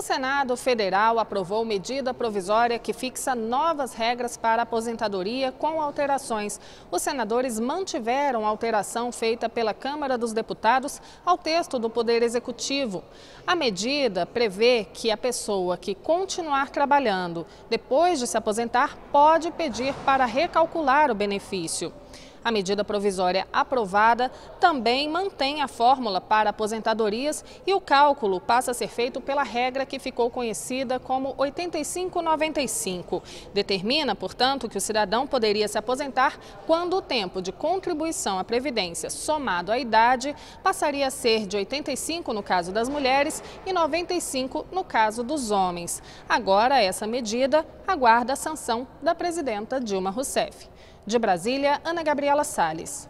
O Senado Federal aprovou medida provisória que fixa novas regras para aposentadoria com alterações. Os senadores mantiveram a alteração feita pela Câmara dos Deputados ao texto do Poder Executivo. A medida prevê que a pessoa que continuar trabalhando depois de se aposentar pode pedir para recalcular o benefício. A medida provisória aprovada também mantém a fórmula para aposentadorias e o cálculo passa a ser feito pela regra que ficou conhecida como 8595. Determina, portanto, que o cidadão poderia se aposentar quando o tempo de contribuição à Previdência somado à idade passaria a ser de 85 no caso das mulheres e 95 no caso dos homens. Agora, essa medida aguarda a sanção da presidenta Dilma Rousseff. De Brasília, Ana Gabriela Sales.